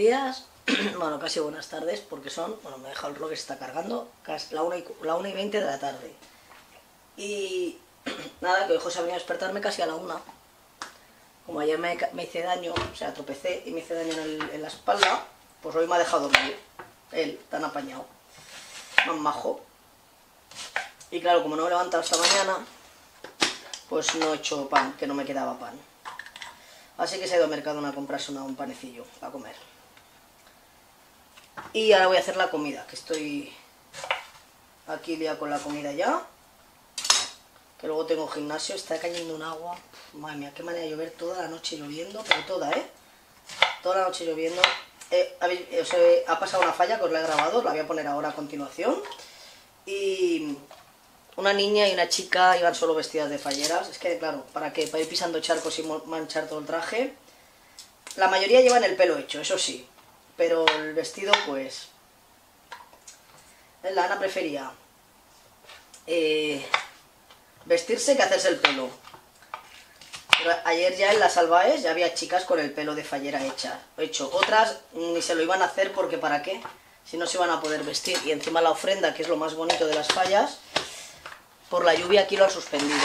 días, bueno, casi buenas tardes, porque son, bueno, me he dejado el reloj que está cargando, casi la 1 y, la una y 20 de la tarde. Y nada, que hoy José ha venido a despertarme casi a la 1. Como ayer me, me hice daño, o sea, tropecé y me hice daño en, el- la espalda, pues hoy me ha dejado dormir. Él, tan apañado. Más majo. Y claro, como no me he levantado esta mañana, pues no he hecho pan, que no me quedaba pan. Así que se ha ido al mercado a comprarse un panecillo a comer. Y ahora voy a hacer la comida, que estoy aquí ya con la comida ya. Que luego tengo gimnasio, está cayendo un agua. Madre mía, qué manera de llover toda la noche lloviendo, pero toda, ¿eh? Toda la noche lloviendo. Eh, eh, ha pasado una falla que os la he grabado, la voy a poner ahora a continuación. Y una niña y una chica iban solo vestidas de falleras. Es que, claro, ¿para qué? Para ir pisando charcos y manchar todo el traje. La mayoría llevan el pelo hecho, eso sí. Pero el vestido, pues... La Ana prefería eh, vestirse que hacerse el pelo. Ayer ya en las Albaes ya había chicas con el pelo de fallera hecha, hecho. Otras ni se lo iban a hacer porque ¿para qué? Si no se iban a poder vestir. Y encima la ofrenda, que es lo más bonito de las fallas, por la lluvia aquí lo han suspendido.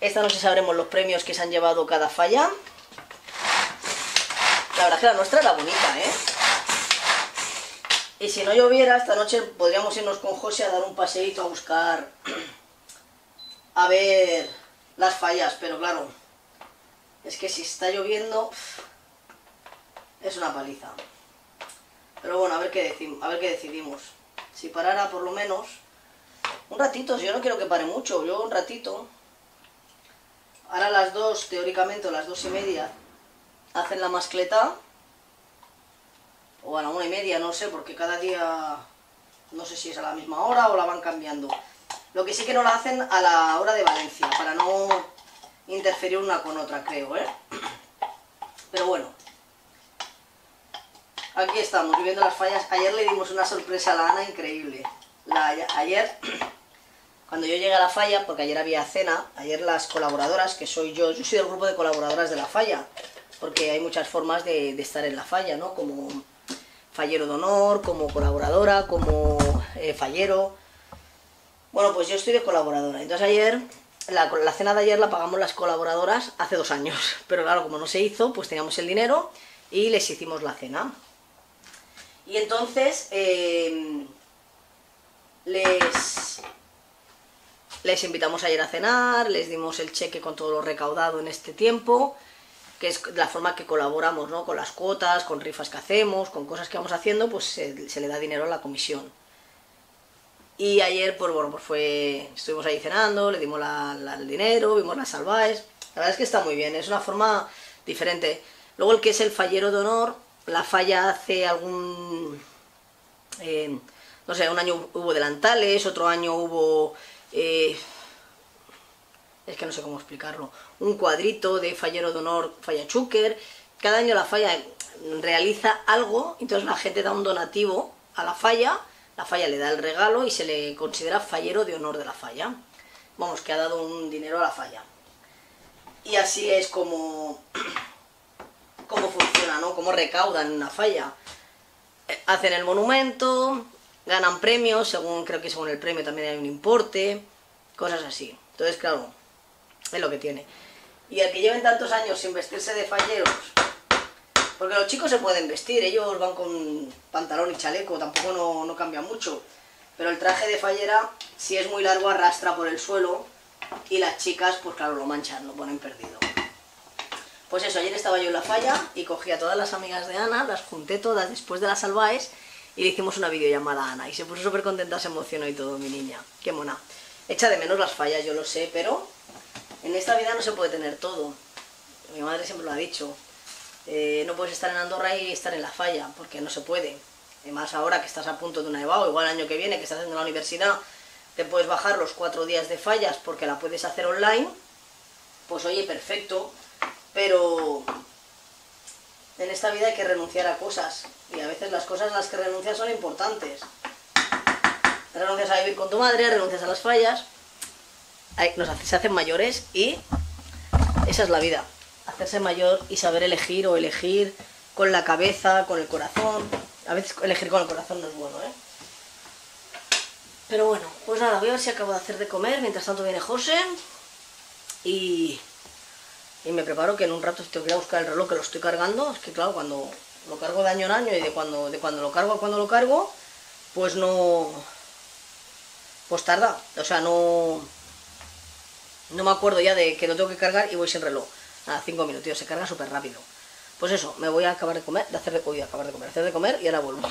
Esta noche sabremos los premios que se han llevado cada falla. La verdad es que la nuestra era bonita, ¿eh? Y si no lloviera, esta noche podríamos irnos con José a dar un paseíto a buscar... a ver las fallas, pero claro, es que si está lloviendo es una paliza. Pero bueno, a ver qué a ver qué decidimos. Si parara por lo menos un ratito, yo no quiero que pare mucho, yo un ratito. Ahora las dos, teóricamente, las dos y media, hacen la mascleta. O a la una y media, no sé, porque cada día no sé si es a la misma hora o la van cambiando. Lo que sí que no la hacen a la hora de Valencia, para no interferir una con otra, creo, ¿eh? Pero bueno. Aquí estamos, viviendo las fallas. Ayer le dimos una sorpresa a la Ana increíble. La, ayer, cuando yo llegué a la falla, porque ayer había cena, ayer las colaboradoras, que soy yo, yo soy del grupo de colaboradoras de la falla, porque hay muchas formas de, estar en la falla, ¿no? Como fallero de honor, como colaboradora, como eh, fallero. Bueno, pues yo estoy de colaboradora. Entonces ayer, la, la cena de ayer la pagamos las colaboradoras hace dos años. Pero claro, como no se hizo, pues teníamos el dinero y les hicimos la cena. Y entonces eh, les, les invitamos ayer a cenar, les dimos el cheque con todo lo recaudado en este tiempo, que es la forma que colaboramos, ¿no? Con las cuotas, con rifas que hacemos, con cosas que vamos haciendo, pues se, le da dinero a la comisión. Y ayer, pues bueno, pues fue, estuvimos ahí cenando, le dimos la- el dinero, vimos las salvaes. La verdad es que está muy bien, es una forma diferente. Luego el que es el fallero de honor, la falla hace algún... eh, no sé, un año hubo delantales, otro año hubo... eh, es que no sé cómo explicarlo. Un cuadrito de fallero de honor, falla Chúquer. Cada año la falla realiza algo, entonces la gente da un donativo a la falla, la falla le da el regalo y se le considera fallero de honor de la falla. Vamos, que ha dado un dinero a la falla. Y así es como, cómo funciona, ¿no? Cómo recaudan una falla. Eh, Hacen el monumento, ganan premios, según creo que según el premio también hay un importe, cosas así. Entonces, claro, es lo que tiene. Y el que lleven tantos años sin vestirse de falleros, porque los chicos se pueden vestir, ellos van con pantalón y chaleco, tampoco no, no cambia mucho. Pero el traje de fallera, si es muy largo, arrastra por el suelo y las chicas, pues claro, lo manchan, lo ponen perdido. Pues eso, ayer estaba yo en la falla y cogí a todas las amigas de Ana, las junté todas después de las salvaes y le hicimos una videollamada a Ana y se puso súper contenta, se emocionó y todo, mi niña. Qué mona. Echa de menos las fallas, yo lo sé, pero en esta vida no se puede tener todo. Mi madre siempre lo ha dicho. Eh, no puedes estar en Andorra y estar en la falla, porque no se puede. Y más ahora que estás a punto de una EBAU, igual el año que viene que estás haciendo la universidad, te puedes bajar los cuatro días de fallas porque la puedes hacer online. Pues oye, perfecto. Pero en esta vida hay que renunciar a cosas. Y a veces las cosas a las que renuncias son importantes. Renuncias a vivir con tu madre, renuncias a las fallas. nos se hacen mayores y esa es la vida. Hacerse mayor y saber elegir o elegir con la cabeza, con el corazón. A veces elegir con el corazón no es bueno, ¿eh? Pero bueno, pues nada, voy a ver si acabo de hacer de comer. Mientras tanto viene José. Y, y me preparo que en un rato tengo que ir a buscar el reloj que lo estoy cargando. Es que claro, cuando lo cargo de año en año y de cuando, de cuando lo cargo a cuando lo cargo, pues no... Pues tarda. O sea, no... No me acuerdo ya de que lo tengo que cargar y voy sin reloj. Nada, cinco minutos, se carga súper rápido. Pues eso, me voy a acabar de comer, de hacer de, uy, acabar de comer, hacer de comer y ahora vuelvo.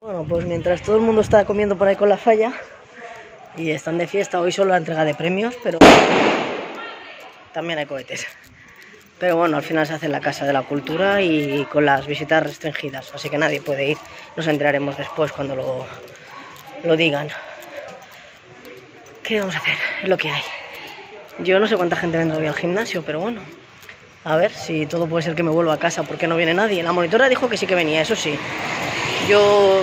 Bueno, pues mientras todo el mundo está comiendo por ahí con la falla y están de fiesta, hoy solo la entrega de premios, pero también hay cohetes. Pero bueno, al final se hace en la Casa de la Cultura y con las visitas restringidas, así que nadie puede ir. Nos enteraremos después cuando lo, lo digan. ¿Qué vamos a hacer? Es lo que hay. Yo no sé cuánta gente vendrá hoy al gimnasio, pero bueno. A ver si todo puede ser que me vuelva a casa porque no viene nadie. La monitora dijo que sí que venía, eso sí. Yo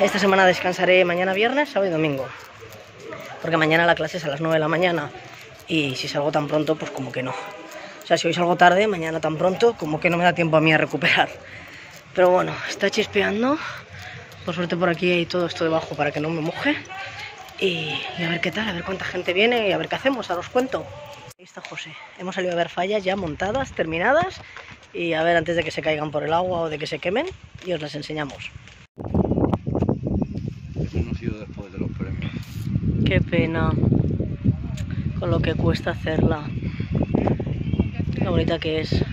esta semana descansaré mañana viernes, sábado y domingo. Porque mañana la clase es a las 9 de la mañana. Y si salgo tan pronto, pues como que no. O sea, si hoy salgo tarde, mañana tan pronto, como que no me da tiempo a mí a recuperar. Pero bueno, está chispeando. Por suerte por aquí hay todo esto debajo para que no me moje. Y, a ver qué tal, a ver cuánta gente viene y a ver qué hacemos, ahora os cuento. Ahí está José. Hemos salido a ver fallas ya montadas, terminadas y a ver antes de que se caigan por el agua o de que se quemen y os las enseñamos. Eso no ha sido después de los premios. Qué pena con lo que cuesta hacerla. Qué bonita que es.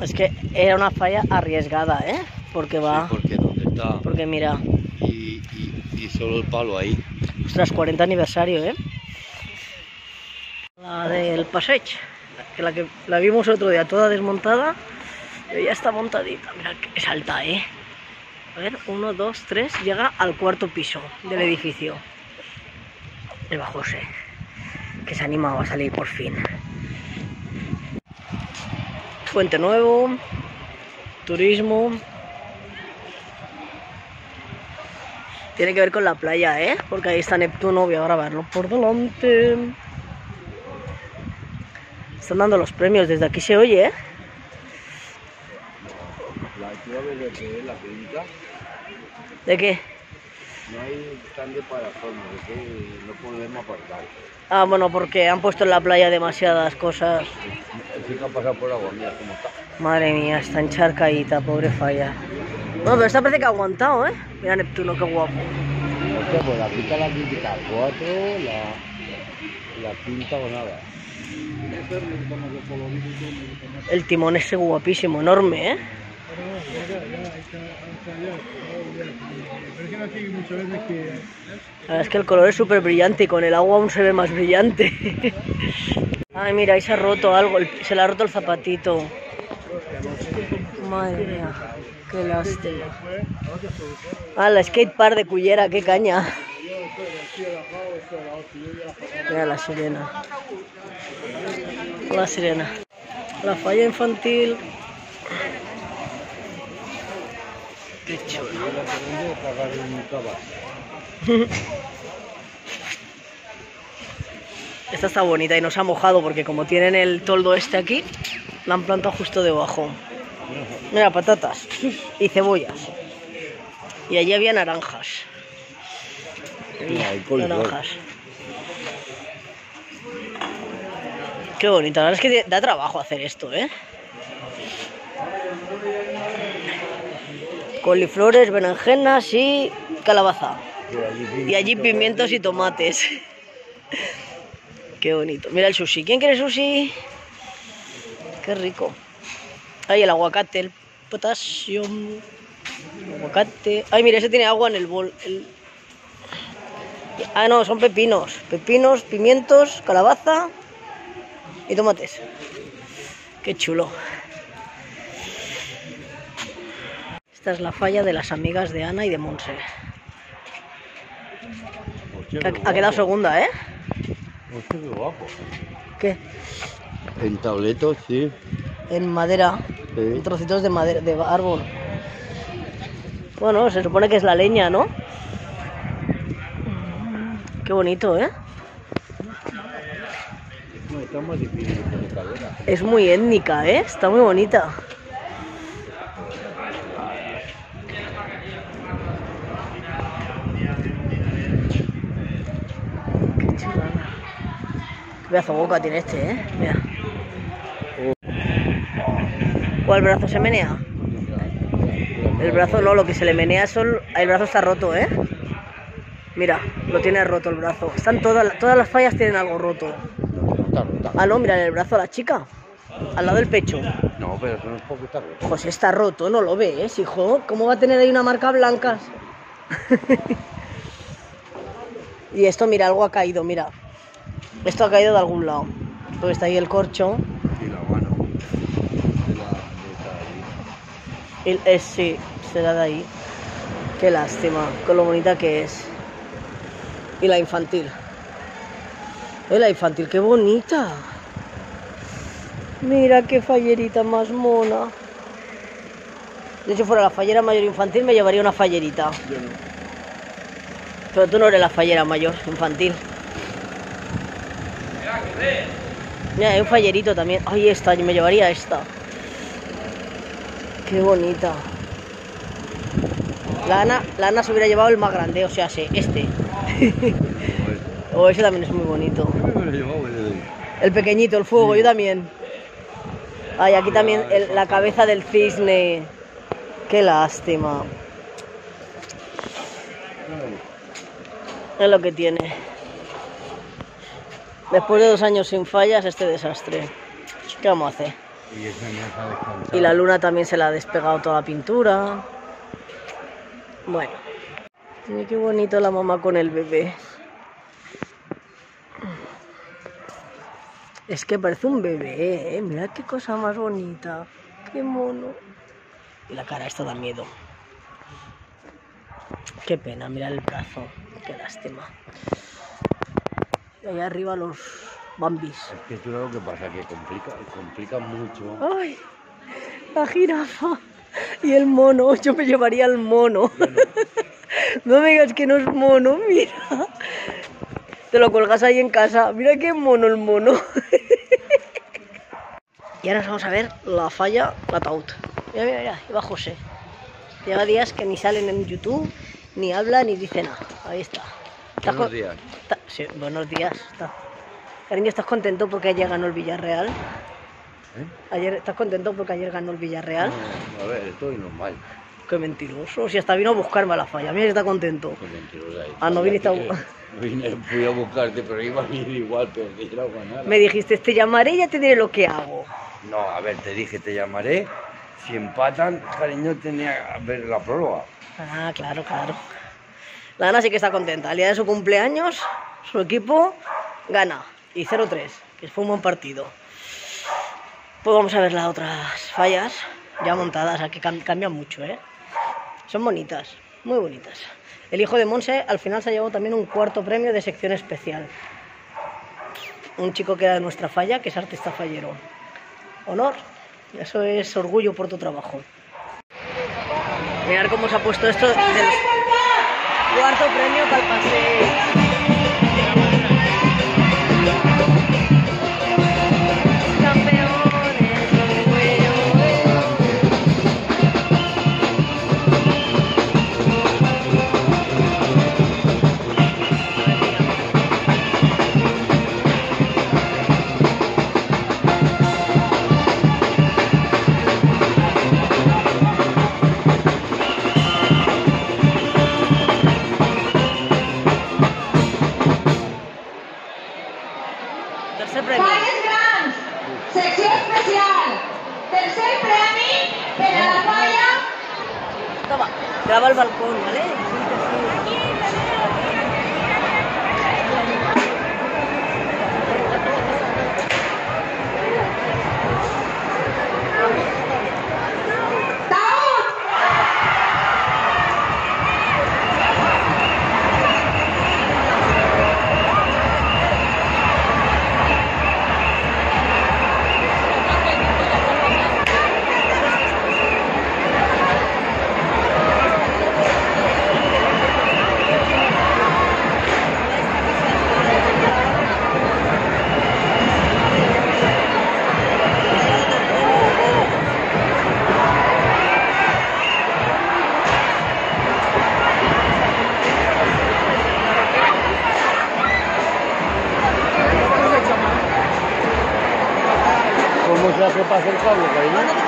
Es que era una falla arriesgada, ¿eh? Porque va... Sí, porque ¿dónde está? Porque mira... Y, y, y solo el palo ahí. Ostras, 40 aniversario, ¿eh? La del Passage que la que la vimos otro día toda desmontada, pero ya está montadita. Mira que es alta, ¿eh? A ver, uno, dos, tres, llega al cuarto piso del edificio. El Bajose, que se ha animado a salir por fin. Fuente Nuevo, turismo. Tiene que ver con la playa, ¿eh? Porque ahí está Neptuno, voy a grabarlo por delante. Están dando los premios, desde aquí se oye, ¿eh? De ¿De qué? No hay de para es que no podemos aparcar. Ah, bueno, porque han puesto en la playa demasiadas cosas. Es que ha pasado por agua, mira cómo está. Madre mía, está encharcadita, pobre falla. Bueno, pero esta parece que ha aguantado, ¿eh? Mira Neptuno, qué guapo. Hostia, pues la quinta la crítica 4, la, la quinta o nada. El timón ese guapísimo, enorme, ¿eh? La verdad es que el color es súper brillante y con el agua aún se ve más brillante. Ay, mira, ahí se ha roto algo, se le ha roto el zapatito. Madre mía, qué lástima. Ah, la skate park de Cullera, qué caña. Mira la sirena. La sirena. La falla infantil. Qué chulo. Pagar un. Esta está bonita y no se ha mojado porque como tienen el toldo este aquí, la han plantado justo debajo. Mira, patatas y cebollas. Y allí había naranjas. Naranjas. Qué bonita, la verdad es que da trabajo hacer esto, ¿eh? Coliflores, berenjenas y calabaza. Y allí pimientos y tomates. Qué bonito. Mira el sushi. ¿Quién quiere sushi? Qué rico. Ay, el aguacate, el potasio. el aguacate. Ay, mira, ese tiene agua en el bol. el- Ah, no, son pepinos. Pepinos, pimientos, calabaza y tomates. Qué chulo. Esta es la falla de las amigas de Ana y de Monse. Hostia, Ha, quedado segunda, ¿eh? Hostia, qué guapo. ¿Qué? En tabletos, sí. En madera. Sí. En trocitos de madera, de árbol. Bueno, se supone que es la leña, ¿no? Qué bonito, ¿eh? No, está difícil. Es muy étnica, ¿eh? Está muy bonita. Pedazo de boca tiene este, ¿eh? Mira. ¿Cuál brazo se menea? El brazo no, lo que se le menea son... El brazo está roto, ¿eh? Mira, lo tiene roto el brazo. Están todas, todas las fallas tienen algo roto. Ah, no, mira en el brazo a la chica. Al lado del pecho. No, pero eso no es porque está rota. Pues está roto, no lo ves, hijo. ¿Cómo va a tener ahí una marca blanca? y esto, mira, algo ha caído, mira. Esto ha caído de algún lado. Porque está ahí el corcho. Y la mano. De la, de ahí. El, es, sí, será de ahí. Qué lástima, con lo bonita que es. Y la infantil. Eh, la infantil, qué bonita. Mira qué fallerita más mona. Yo si fuera la fallera mayor infantil me llevaría una fallerita. Yo no. Pero tú no eres la fallera mayor infantil. Mira, hay un fallerito también. Ay, esta, yo me llevaría esta. Qué bonita. La Ana, la Ana se hubiera llevado el más grande, o sea, sí, este. o ese también es muy bonito. El pequeñito, el fuego, yo también. Ay, aquí también el- la cabeza del cisne. Qué lástima. Es lo que tiene. Después de dos años sin fallas, este desastre. ¿Qué vamos a hacer? Y la luna también se la ha despegado toda la pintura. Bueno. Mira qué bonito la mamá con el bebé. Es que parece un bebé, ¿eh? Mira qué cosa más bonita. Qué mono. Y la cara, esto da miedo. Qué pena, mira el brazo. Qué lástima. Y allá arriba los bambis. Es que tú lo que pasa, que complica, complica mucho. ¡Ay! La jirafa y el mono. Yo me llevaría al mono. No me digas que no es mono, mira. Te lo colgas ahí en casa. Mira qué mono el mono. Y ahora vamos a ver la falla, la ataúd. Mira, mira, mira, ahí va José. Lleva días que ni salen en YouTube, ni habla, ni dice nada. Ahí está. ¿Estás Buenos días. está- sí, buenos días. Está. Cariño, ¿estás contento porque ayer ganó el Villarreal? ¿Eh? Ayer, ¿Estás contento porque ayer ganó el Villarreal? No, a ver, estoy normal. Qué mentiroso. Si hasta vino a buscarme a la falla. Mira si está contento. Qué mentirosa es. Ah, no viniste a bu- Vine, fui a buscarte, pero iba a ir igual, perdí la ganada. Me dijiste, te llamaré y ya te diré lo que hago. No, a ver, te dije, te llamaré. Si empatan, cariño, tenía que ver la prórroga. Ah, claro, claro. La Ana sí que está contenta. El día de su cumpleaños, su equipo gana. Y 0-3, que fue un buen partido. Pues vamos a ver las otras fallas ya montadas. Aquí cam- cambian mucho, ¿eh? Son bonitas, muy bonitas. El hijo de Monse al final se ha llevado también un cuarto premio de sección especial. Un chico que era de nuestra falla, que es artista fallero. Honor. Eso es orgullo por tu trabajo. Mirar cómo se ha puesto esto cuarto premio para el paseo. Pasien.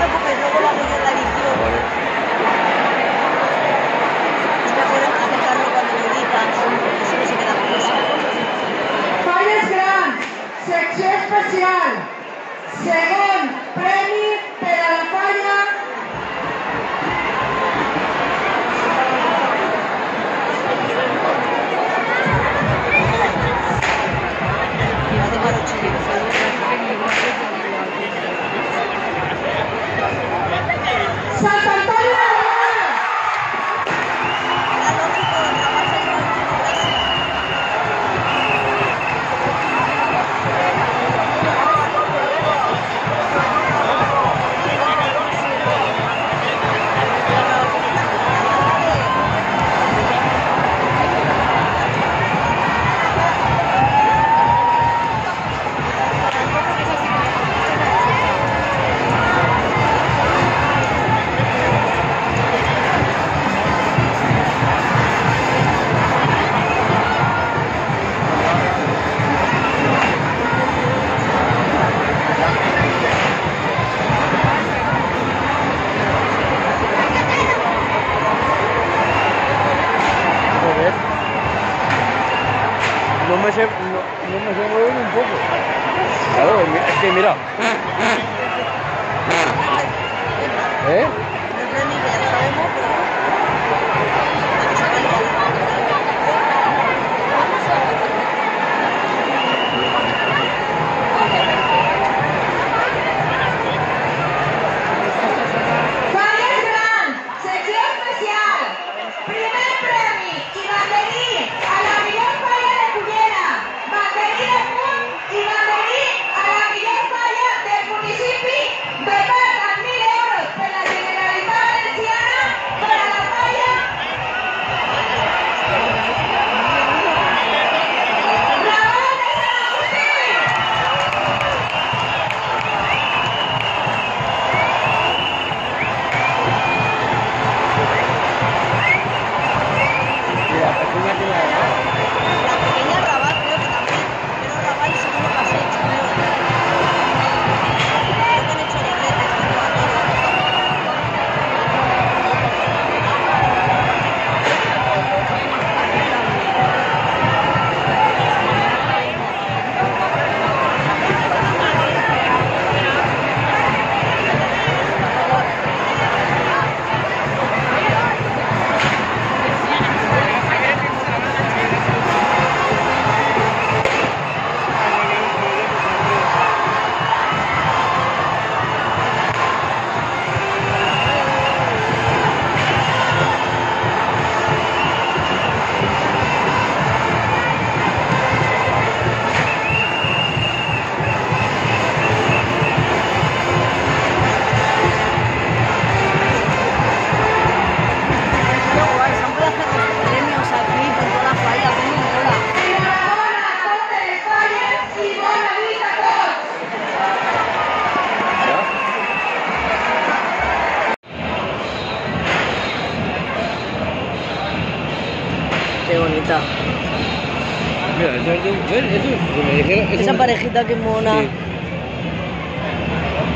resulta que mona. Sí.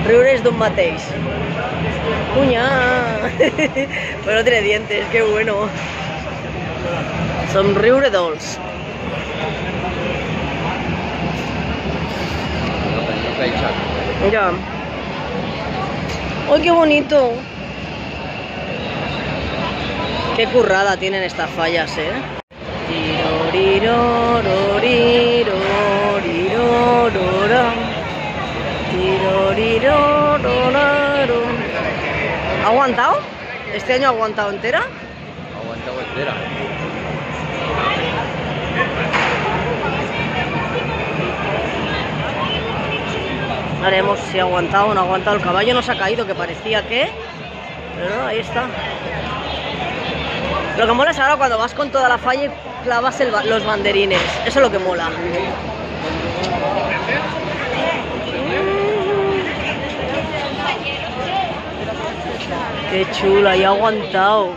Riures d'un mateix. Cunyà! Però dientes, que bueno. son Somriure dolç. Mira. ¡Ay, qué bonito! Qué currada tienen estas fallas, ¿eh? ¿Ha aguantado? ¿Este año ha aguantado entera? Ha aguantado entera. Haremos si ha aguantado o no ha aguantado. El caballo nos ha caído, que parecía que... Pero no, ahí está. Lo que mola es ahora cuando vas con toda la falla y clavas los banderines. Eso es lo que mola. Qué chula, y ha aguantado.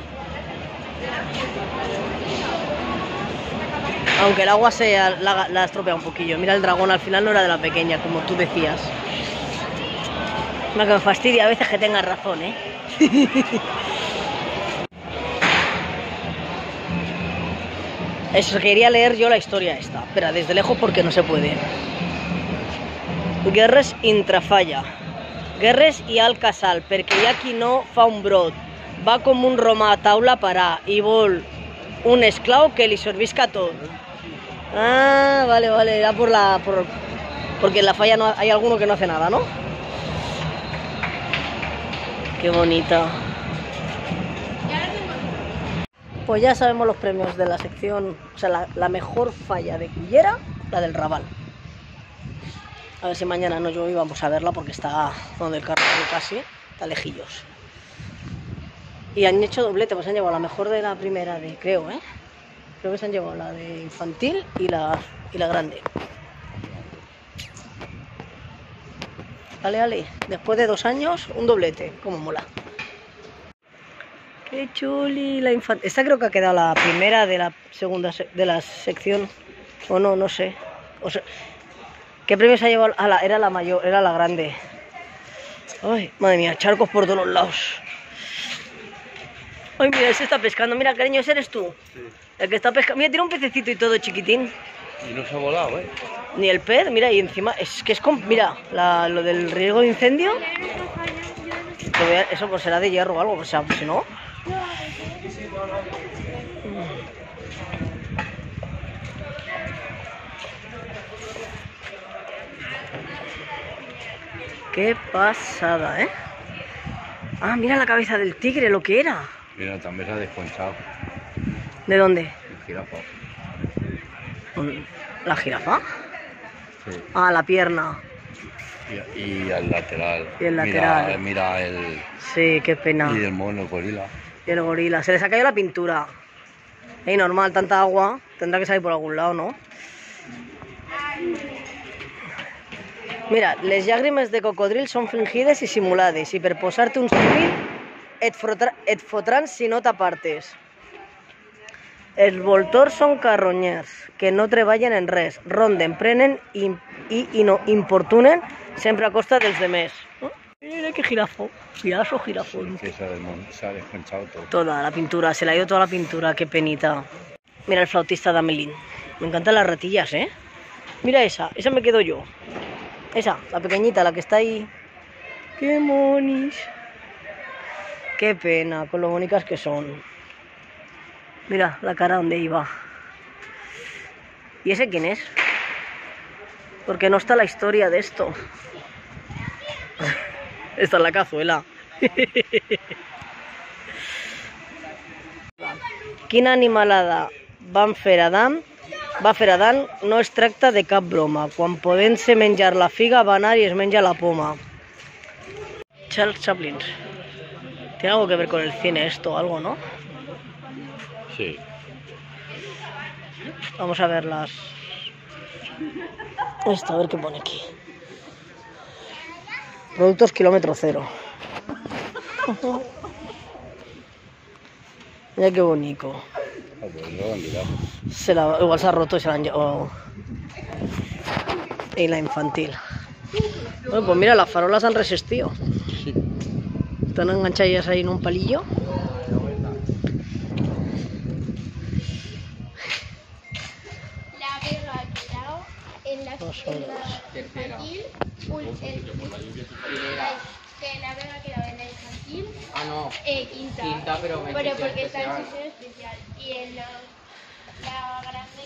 Aunque el agua se la, la estropea un poquillo. Mira, el dragón al final no era de la pequeña, como tú decías. No, que me fastidia a veces que tengas razón, ¿eh? Eso, quería leer yo la historia esta, pero desde lejos porque no se puede. Guerres intrafalla. Guerres i al casal, perquè qui no fa un brot. Va com un romà a taula a parar i un esclau que li servisca tot. Ah, vale, vale, era por la... Por, porque en la falla no, hay alguno que no hace nada, ¿no? Qué bonita. Pues ya sabemos los premios de la sección, o sea, la, la mejor falla de Cullera, la del Raval. A ver si mañana no llueve y vamos a verla porque está donde el carro casi, está lejillos. Y han hecho doblete, pues han llevado la mejor de la primera de, creo, ¿eh? Creo que se han llevado la de infantil y la, y la grande. Vale, vale. Después de dos años, un doblete. Como mola. Qué chuli la infantil. Esta creo que ha quedado la primera de la segunda se- de la sección. O no, no sé. O sea, ¿Qué premio se ha llevado? Ah, la- era la mayor, era la grande. Ay, madre mía, charcos por todos lados. Ay, mira, ese está pescando. Mira, cariño, ese eres tú. El que está pescando. Mira, tiene un pececito y todo chiquitín. Y no se ha volado, ¿eh? Ni el pez, mira, y encima es que es con. Mira, la- lo del riesgo de incendio. A- eso pues será de hierro o algo, o sea, pues si no. Qué pasada, ¿eh? Ah, mira la cabeza del tigre, lo que era. Mira, también se ha desconchado. ¿De dónde? El jirafa. ¿La jirafa? Sí. Ah, la pierna. Y, y al lateral. Y el Mira, lateral. mira el. Sí, qué pena. Y el mono, el gorila. Y el gorila. Se les ha caído la pintura. Es normal, tanta agua. Tendrá que salir por algún lado, ¿no? Mira, les llàgrimes de cocodril són fingides i simulades i per posar-te un símil et, fotra, et fotran si no t'apartes. Els voltors són carronyers, que no treballen en res, ronden, prenen i, i, i no importunen sempre a costa dels demés. Mira que jirafo, girazo, jirafo. Desconchado todo. Toda la pintura, se le ha ido toda la pintura, qué penita. Mira el flautista de Amelín. Me encantan las ratillas, ¿eh? Mira esa, esa me quedo yo. Esa, la pequeñita, la que está ahí. ¡Qué monis! Qué pena, con lo bonitas que son. Mira la cara donde iba. ¿Y ese quién es? Porque no está la historia de esto. Esta es la cazuela. Quina animalada van fer Adam, va fer Adam no es tracta de cap broma. Quan podent-se menjar la figa va anar i es menja la poma. Charles Chaplin. Tiene algo que ver con el cine esto, algo, ¿no? Sí. Vamos a ver las... Esto, a ver qué pone aquí. Productos kilómetro cero. Mira qué bonito. Se la, igual se ha roto y se la han llevado. Y la infantil. Bueno, pues mira, las farolas han resistido. Sí. Están enganchadas ahí en un palillo. La Vega ha quedado en la, En la que la. Ah, no. Eh, quinta. Quinta, pero en sesión porque está en especial. sesión especial. Y en la, la grande.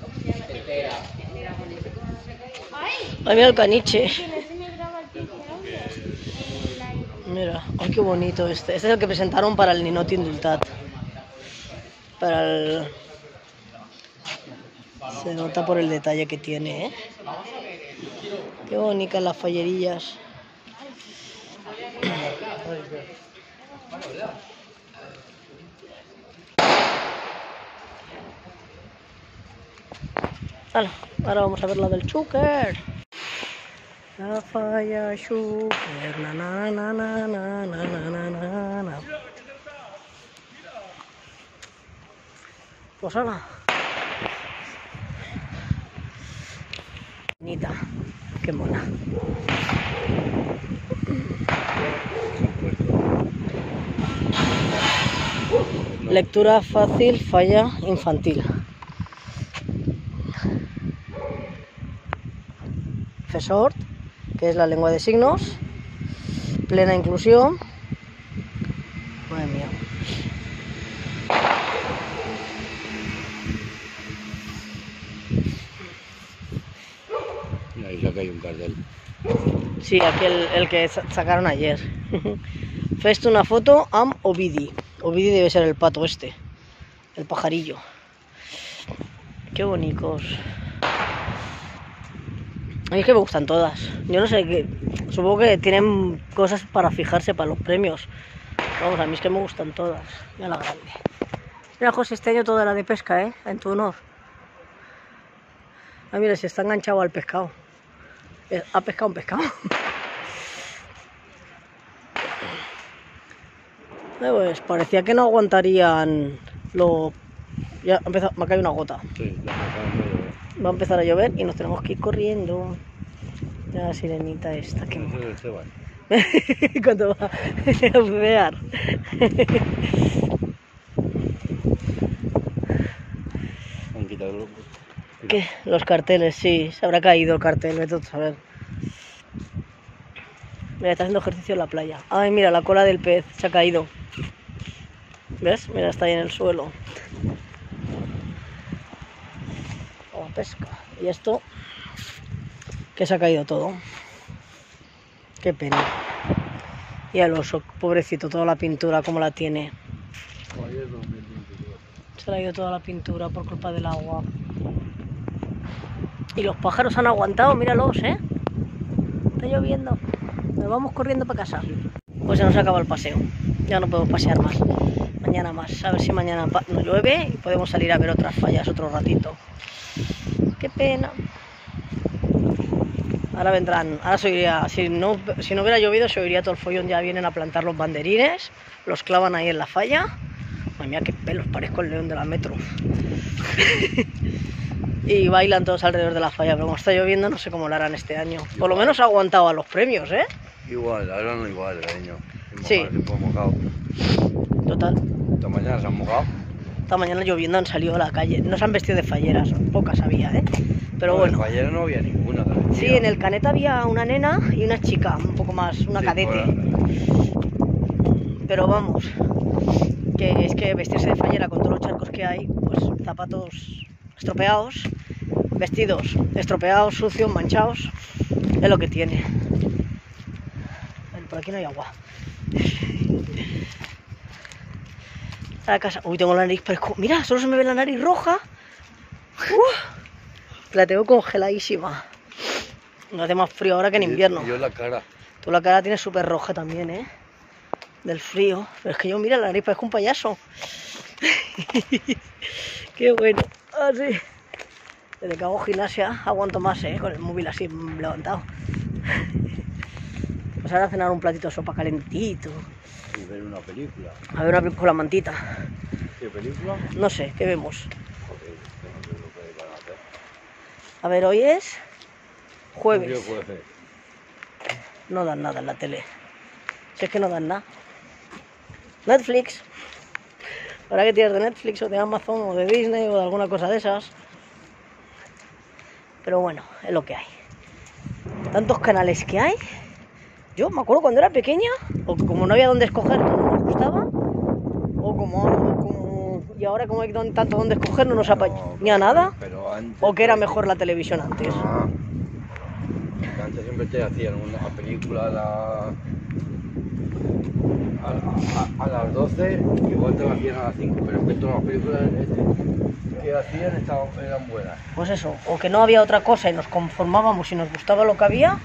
¿Cómo se llama? Tercera. ¡Ay! Ay, mira el caniche. Que me Mira, ay, qué bonito este. Este es el que presentaron para el Ninoti Indultat. Para el... Se nota por el detalle que tiene, ¿eh? Qué bonitas las fallerillas. Ahora vamos a ver la del Chúquer. La falla Xúquer, na na na na na na na na na. Pues hala. Bonita, qué mona. Se han puesto. No, Lectura fácil, falla infantil. FESORT, que es la lengua de signos. Plena inclusión. Madre mía. Ahí saca hay un cartel. Sí, aquí el, el que sa- sacaron ayer. Fest una foto am Ovidi. Ovidi debe ser el pato este. El pajarillo. Qué bonitos. A mí es que me gustan todas. Yo no sé. Supongo que tienen cosas para fijarse para los premios. Vamos, a mí es que me gustan todas. Mira la grande. Mira, José, este año toda la de pesca, ¿eh? En tu honor. Ah, mira, se está enganchado al pescado. Eh, Ha pescado un pescado. Pues parecía que no aguantarían lo. Ya ha empezado, me ha caído una gota. Sí, ya me. Va a empezar a llover y nos tenemos que ir corriendo. La sirenita esta que cuando va a bucear. Han quitado los... ¿Qué? Los carteles, sí, se habrá caído el cartel, vete a saber. Mira, está haciendo ejercicio en la playa. Ay, mira, la cola del pez se ha caído. ¿Ves? Mira, está ahí en el suelo. Oh, pesca. Y esto, que se ha caído todo. Qué pena. Y al oso, pobrecito, toda la pintura, como la tiene. Se ha ido toda la pintura por culpa del agua. Y los pájaros han aguantado, míralos, ¿eh? Está lloviendo. Nos vamos corriendo para casa. Pues se nos acaba el paseo. Ya no podemos pasear más. Mañana más. A ver si mañana no llueve y podemos salir a ver otras fallas otro ratito. Qué pena. Ahora vendrán, ahora se oiría, si no, si no hubiera llovido se oiría todo el follón, ya vienen a plantar los banderines, los clavan ahí en la falla. Madre mía, qué pelos, parezco el león de la metro. Y bailan todos alrededor de la falla, pero como está lloviendo no sé cómo lo harán este año. Por lo menos ha aguantado a los premios, ¿eh? Igual, ahora no igual. Sí. Se fue mojado. Total. Esta mañana se han mojado. Esta mañana lloviendo han salido a la calle. No se han vestido de falleras, pocas había, ¿eh? Pero No, bueno. en Fallera no había ninguna. Sí, en el caneta había una nena y una chica, un poco más, una Sí, cadete. Pero vamos, que es que vestirse de fallera con todos los charcos que hay, pues zapatos estropeados, vestidos estropeados, sucios, manchados, es lo que tiene. Bueno, por aquí no hay agua. A la casa. Uy, tengo la nariz fresco. Mira, solo se me ve la nariz roja. Uf, la tengo congeladísima. No hace más frío ahora que en invierno. Yo la cara. Tú la cara tienes súper roja también, ¿eh? Del frío. Pero es que yo, mira, la nariz parezco un payaso. Qué bueno. Así. Desde que hago gimnasia aguanto más, ¿eh? Con el móvil así levantado. Pues ahora a cenar un platito de sopa calentito. Y ver una película. A ver una película con la mantita. ¿Qué película? No sé, ¿qué vemos? Joder, no sé lo que van a hacer. A ver, hoy es jueves. jueves. No dan nada en la tele. Si es que no dan nada. Netflix. Ahora que tienes de Netflix o de Amazon o de Disney o de alguna cosa de esas. Pero bueno, es lo que hay. Tantos canales que hay. Yo me acuerdo cuando era pequeña, o como no había dónde escoger, no nos gustaba. O como, como- y ahora como hay tanto donde escoger, no nos apaña nada. Pero antes. O que era mejor la televisión antes. Ah. Antes siempre te hacían una película la- a, a- a las 12, igual te la hacían a las 5, pero es que todas las películas este, que hacían estaban, eran buenas. Pues eso, o que no había otra cosa y nos conformábamos y nos gustaba lo que había,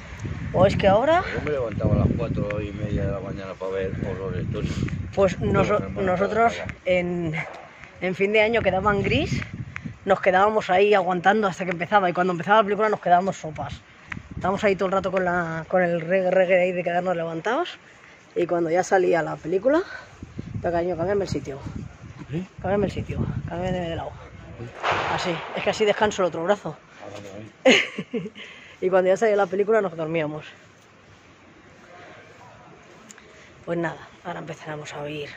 o es que ahora, Yo me levantaba a las 4 y media de la mañana para ver horrores. Entonces, pues nosotros en, en fin de año quedaban gris, nos quedábamos ahí aguantando hasta que empezaba y cuando empezaba la película nos quedábamos sopas. Estábamos ahí todo el rato con, la, con el reggae, reggae ahí de quedarnos levantados y cuando ya salía la película, ya cariño, cámbiame el sitio, cámbiame el sitio, cámbiame de lado. Así, es que así descanso el otro brazo. Y cuando ya salía la película nos dormíamos. Pues nada, ahora empezaremos a oír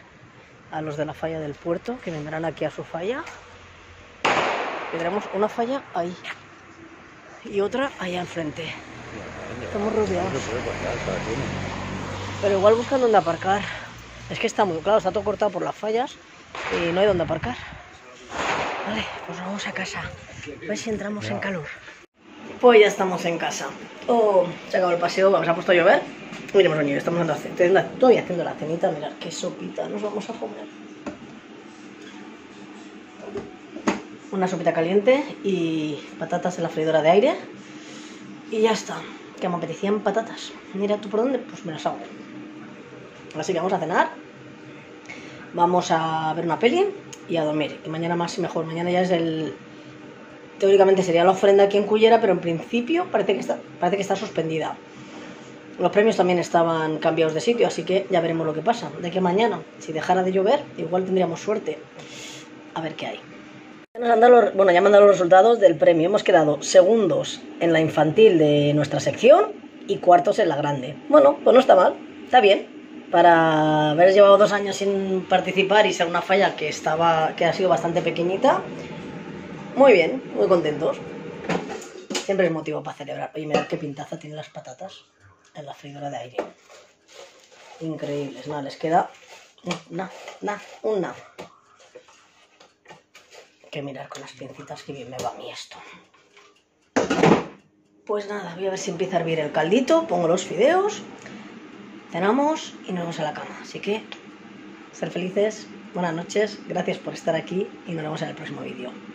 a los de la falla del puerto que vendrán aquí a su falla. Tendremos una falla ahí y otra allá enfrente. Estamos rodeados. Pero igual buscan dónde aparcar. Es que está muy claro, está todo cortado por las fallas y no hay dónde aparcar. Vale, pues vamos a casa. A ver si entramos en calor. Pues ya estamos en casa. Oh, se acabó el paseo, vamos, ha puesto a llover. Miremos, niños, estamos haciendo estoy haciendo la cenita. Mirad qué sopita nos vamos a comer. Una sopita caliente y patatas en la freidora de aire. Y ya está. Que me apetecían patatas. Mira tú por dónde, pues me las hago. Así que vamos a cenar. Vamos a ver una peli y a dormir. Y mañana más y mejor. Mañana ya es el. Teóricamente sería la ofrenda aquí en Cullera, pero en principio parece que está, parece que está suspendida. Los premios también estaban cambiados de sitio, así que ya veremos lo que pasa. De que mañana, si dejara de llover, igual tendríamos suerte. A ver qué hay. Nos han dado los- bueno, ya me han dado los resultados del premio. Hemos quedado segundos en la infantil de nuestra sección y cuartos en la grande. Bueno, pues no está mal, está bien. Para haber llevado dos años sin participar y ser una falla que estaba, que ha sido bastante pequeñita, muy bien, muy contentos. Siempre es motivo para celebrar. Oye, mirad qué pintaza tienen las patatas en la freidora de aire. Increíbles, nada, les queda una, una, una. Que mirar con las pincitas que bien me va a mí esto. Pues nada, voy a ver si empieza a hervir el caldito, pongo los fideos, cenamos y nos vamos a la cama. Así que, ser felices, buenas noches, gracias por estar aquí y nos vemos en el próximo vídeo.